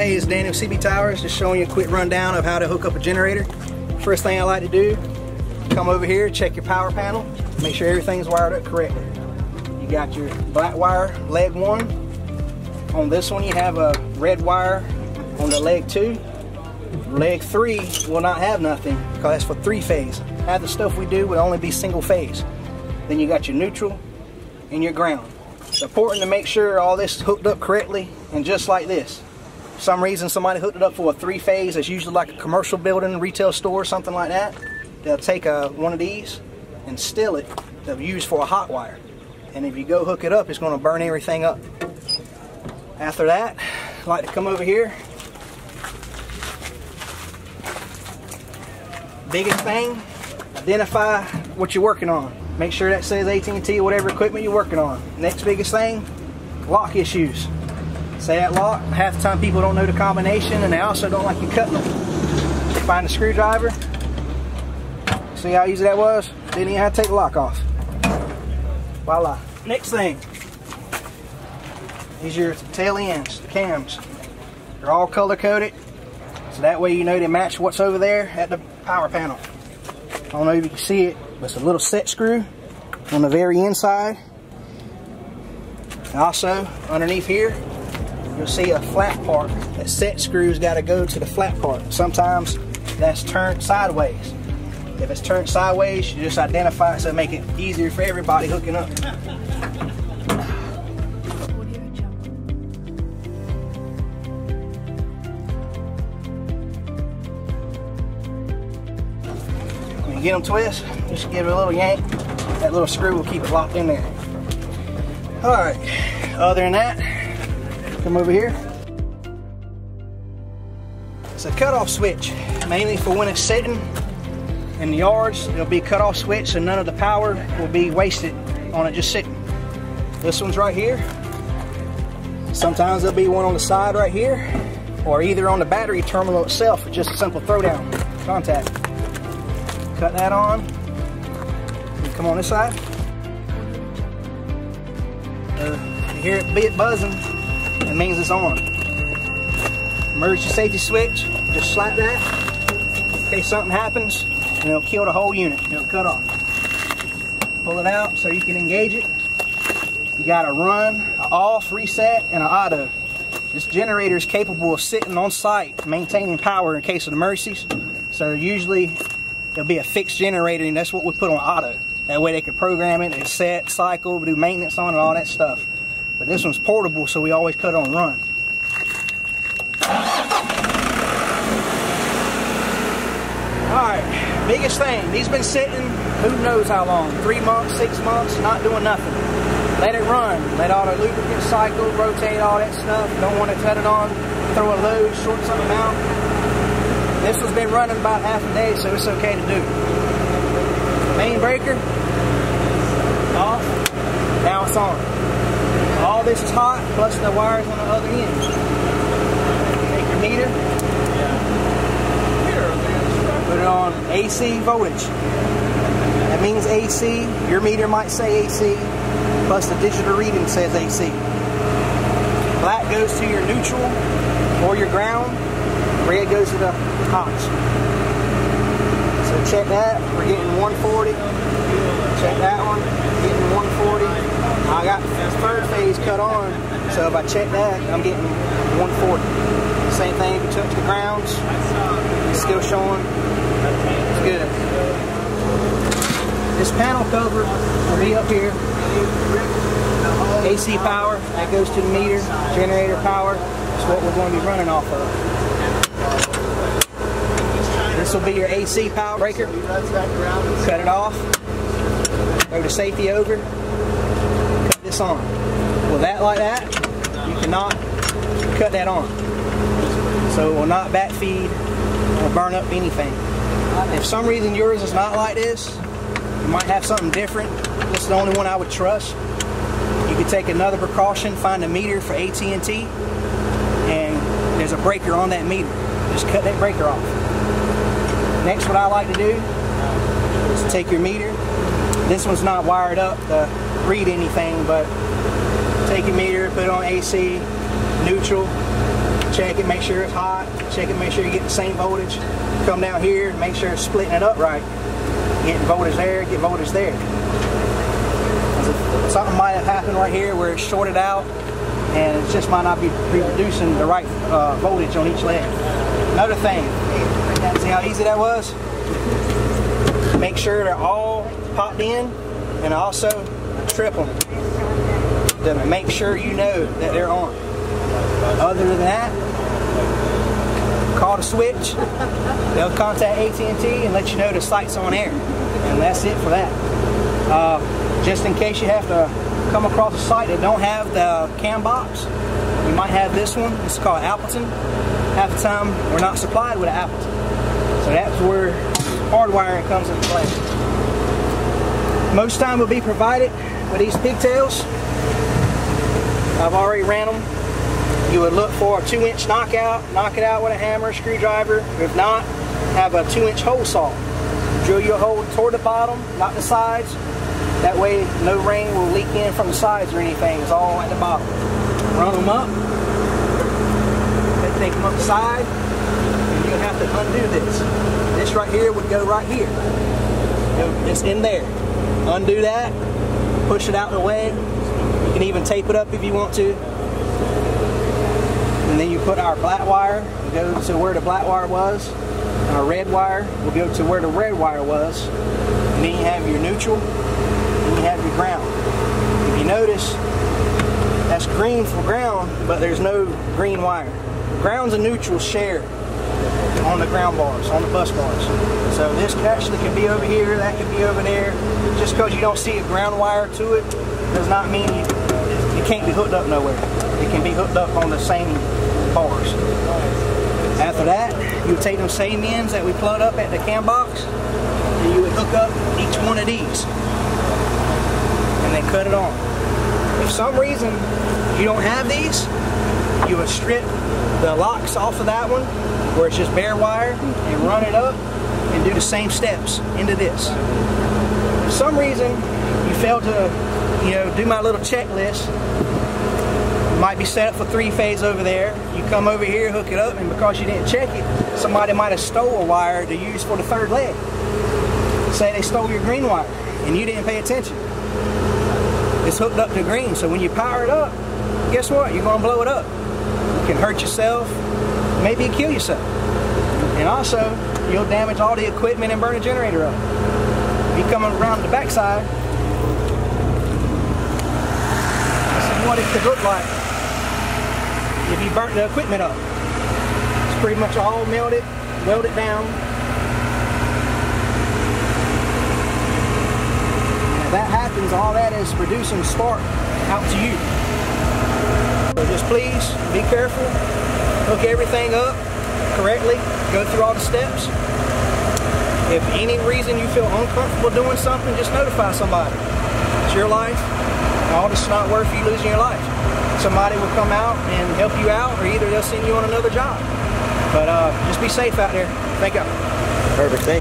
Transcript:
Daniel CB Towers, just showing you a quick rundown of how to hook up a generator. First thing I like to do, come over here, check your power panel, make sure everything's wired up correctly. You got your black wire, leg one. On this one you have a red wire on the leg two. Leg three will not have nothing because that's for three phase. Half the stuff we do would only be single phase. Then you got your neutral and your ground. It's important to make sure all this hooked up correctly and just like this. Some reason somebody hooked it up for a three phase, it's usually like a commercial building, retail store, something like that. They'll take a, one of these and steal it. They'll use for a hot wire. And if you go hook it up, it's gonna burn everything up. After that, I like to come over here. Biggest thing, identify what you're working on. Make sure that says AT&T, whatever equipment you're working on. Next biggest thing, lock issues. Say that lock, half the time people don't know the combination and they also don't like you cutting them. Find a screwdriver. See how easy that was? Didn't even have to take the lock off. Voila. Next thing, these are your tail ends, the cams. They're all color coded, so that way you know they match what's over there at the power panel. I don't know if you can see it, but it's a little set screw on the very inside. And also, underneath here, you'll see a flat part. That set screw's got to go to the flat part. Sometimes that's turned sideways. If it's turned sideways, you just identify it so make it easier for everybody hooking up. When you get them twist, just give it a little yank. That little screw will keep it locked in there. All right, other than that, come over here. It's a cutoff switch, mainly for when it's sitting in the yards. It'll be a cutoff switch, so none of the power will be wasted on it just sitting. This one's right here. Sometimes there'll be one on the side right here, or either on the battery terminal itself, just a simple throwdown contact. Cut that on. Come on this side. Uh, you hear it beat buzzing, it means it's on. Emergency safety switch, just slap that. In case something happens, and it'll kill the whole unit. It'll cut off. Pull it out so you can engage it. You got a run, a off, reset, and an auto. This generator is capable of sitting on site, maintaining power in case of emergencies. So usually it'll be a fixed generator, and that's what we put on auto. That way they can program it, it's set, cycle, do maintenance on it, all that stuff. But this one's portable, so we always cut on run. Alright, biggest thing, these been sitting who knows how long, three months, six months, not doing nothing. Let it run, let all the lubricant cycle, rotate all that stuff, don't want to cut it on, throw a load, short something out. This one's been running about half a day, so it's okay to do. Main breaker, off, now it's on. This is hot, plus the wires on the other end. Take your meter, put it on AC voltage. That means AC, your meter might say AC, plus the digital reading says AC. Black goes to your neutral or your ground, red goes to the hots. So check that, we're getting 140. Check that one, getting 140. I got third phase cut on, so if I check that, I'm getting 140. Same thing if you touch the grounds, it's still showing it's good. This panel cover will be up here. AC power, that goes to the meter. Generator power, that's what we're going to be running off of. This will be your AC power breaker. Cut it off. Throw the safety over. Cut this on. With that like that, you cannot cut that on. So it will not backfeed or burn up anything. If some reason yours is not like this, you might have something different. This is the only one I would trust. You could take another precaution, find a meter for AT&T, and there's a breaker on that meter. Just cut that breaker off. Next, what I like to do is take your meter. This one's not wired up to read anything, but Take your meter, put it on AC, neutral, check it, make sure it's hot, check it, make sure you get the same voltage. Come down here, and make sure it's splitting it up right. Getting voltage there, get voltage there. Something might have happened right here where it's shorted out and it just might not be reproducing the right uh, voltage on each leg. Another thing, see how easy that was? Make sure they're all popped in and also trip them to make sure you know that they're on. Other than that, call the switch. They'll contact AT&T and let you know the site's on air. And that's it for that. Uh, just in case you have to come across a site that don't have the cam box, you might have this one. It's called Appleton. Half the time, we're not supplied with an Appleton. So that's where hardwiring comes into play. Most time will be provided with these pigtails. I've already ran them. You would look for a two inch knockout, knock it out with a hammer, screwdriver. If not, have a two inch hole saw. Drill your hole toward the bottom, not the sides. That way no rain will leak in from the sides or anything. It's all at the bottom. Run them up. Take them up the side. And you have to undo this. This right here would go right here. It's in there. Undo that. Push it out of the way. You can even tape it up if you want to. And then you put our black wire, go to where the black wire was. Our red wire will go to where the red wire was. And then you have your neutral, and you have your ground. If you notice, that's green for ground, but there's no green wire. Grounds and neutrals share on the ground bars, on the bus bars. So this actually can be over here, that can be over there. Just because you don't see a ground wire to it does not mean you, you can't be hooked up nowhere. It can be hooked up on the same bars. After that, you take them same ends that we plugged up at the cam box, and you would hook up each one of these, and then cut it on. If some reason you don't have these, you would strip the locks off of that one, where it's just bare wire, and run it up, and do the same steps into this. If some reason you fail to, you know, do my little checklist, might be set up for three phase over there. You come over here, hook it up, and because you didn't check it, somebody might have stole a wire to use for the third leg. Say they stole your green wire and you didn't pay attention. It's hooked up to green, so when you power it up, guess what? You're gonna blow it up. You can hurt yourself, maybe kill yourself. And also, you'll damage all the equipment and burn the generator up. You come around the backside, this is what it could look like if you burnt the equipment up. It's pretty much all melted, welded down. And if that happens, all that is producing spark out to you. So just please be careful, hook everything up correctly, go through all the steps. If any reason you feel uncomfortable doing something, just notify somebody. It's your life. All this is not worth you losing your life somebody will come out and help you out, or either they'll send you on another job. But uh, just be safe out there. Thank you. Perfect. Thank